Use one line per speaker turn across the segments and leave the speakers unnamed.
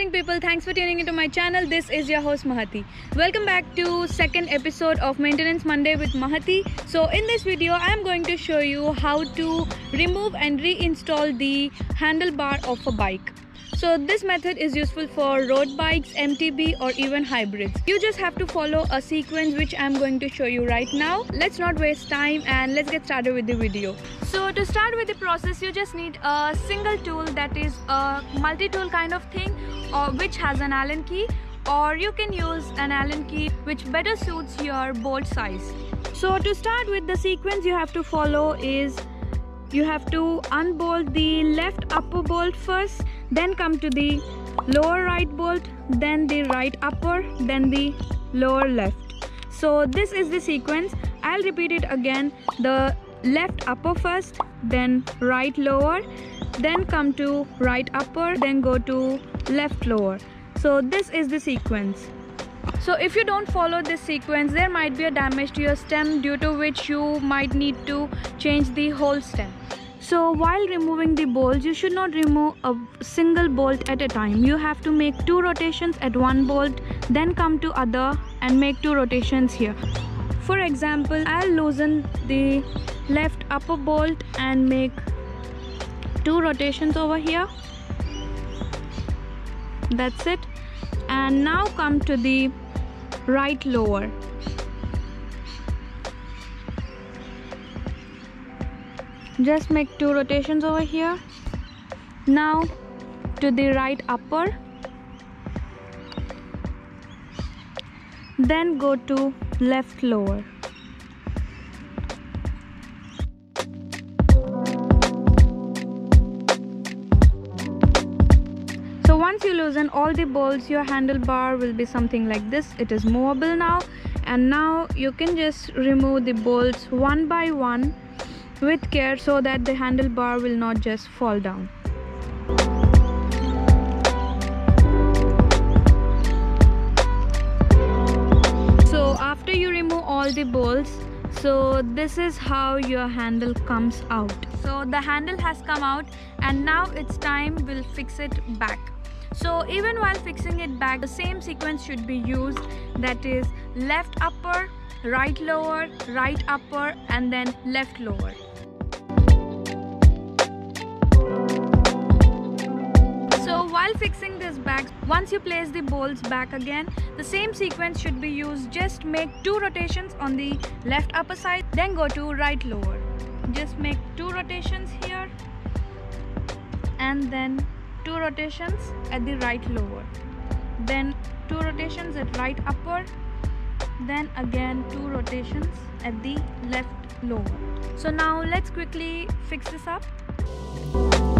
amazing people. Thanks for tuning into my channel. This is your host Mahathi. Welcome back to second episode of maintenance monday with Mahathi. So in this video i am going to show you how to remove and reinstall the handlebar of a bike so this method is useful for road bikes mtb or even hybrids. You just have to follow a sequence which i'm going to show you right now. Let's not waste time and let's get started with the video. So to start with the process you just need a single tool that is a multi-tool kind of thing or which has an allen key or you can use an allen key which better suits your bolt size. So to start with the sequence you have to follow is you have to unbolt the left upper bolt first then come to the lower right bolt then the right upper then the lower left. So this is the sequence. I'll repeat it again. The left upper first then right lower then come to right upper then go to left lower. So this is the sequence. So if you don't follow this sequence there might be a damage to your stem due to which you might need to change the whole stem so while removing the bolts you should not remove a single bolt at a time. You have to make two rotations at one bolt then come to other and make two rotations here. For example i'll loosen the left upper bolt and make two rotations over here. That's it. And now come to the right lower just make two rotations over here. Now to the right upper. Then go to left lower. So once you loosen all the bolts your handlebar will be something like this. It is movable now. And now you can just remove the bolts one by one with care so that the handlebar will not just fall down. So after you remove all the bolts so this is how your handle comes out. So the handle has come out and now it's time we'll fix it back. So even while fixing it back the same sequence should be used. That is left upper right lower right upper and then left lower while fixing this back, once you place the bolts back again, the same sequence should be used. Just make two rotations on the left upper side, then go to right lower. Just make two rotations here and then two rotations at the right lower then two rotations at right upper then again two rotations at the left lower so now let's quickly fix this up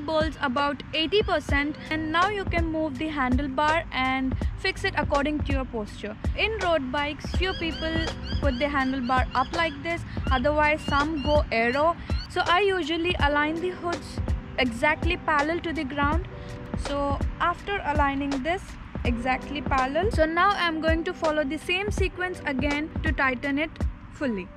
bolts about 80% and now you can move the handlebar and fix it according to your posture. In road bikes, few people put the handlebar up like this, otherwise some go aero. So I usually align the hoods exactly parallel to the ground. So after aligning this exactly parallel, so now I'm going to follow the same sequence again to tighten it fully.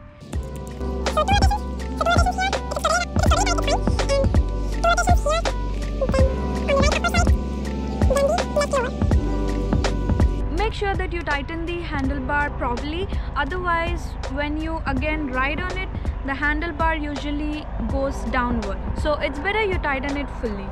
Sure that you tighten the handlebar properly otherwise when you again ride on it the handlebar usually goes downward so it's better you tighten it fully.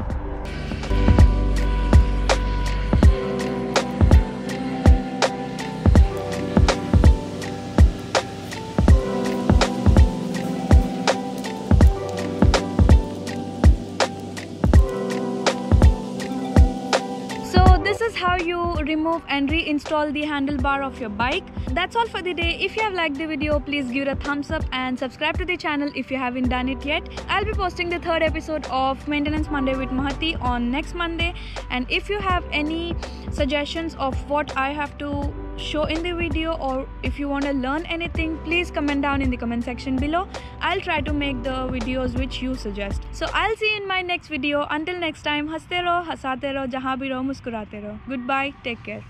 This is how you remove and reinstall the handlebar of your bike. That's all for the day. If you have liked the video please give it a thumbs up and subscribe to the channel if you haven't done it yet. I'll be posting the third episode of maintenance monday with Mahathi on next monday. And if you have any suggestions of what i have to show in the video or if you want to learn anything please comment down in the comment section below. I'll try to make the videos which you suggest. So i'll see you in my next video. Until next time haste raho hasate raho jahan bhi goodbye. Take care